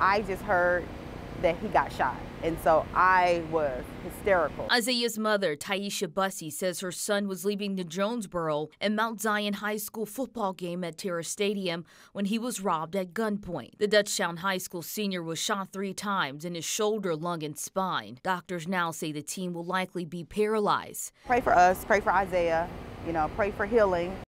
I just heard that he got shot. And so I was hysterical. Isaiah's mother, Taisha Bussey, says her son was leaving the Jonesboro and Mount Zion High School football game at Tara Stadium when he was robbed at gunpoint. The Dutchtown High School senior was shot three times in his shoulder, lung, and spine. Doctors now say the teen will likely be paralyzed. Pray for us, pray for Isaiah, you know, pray for healing.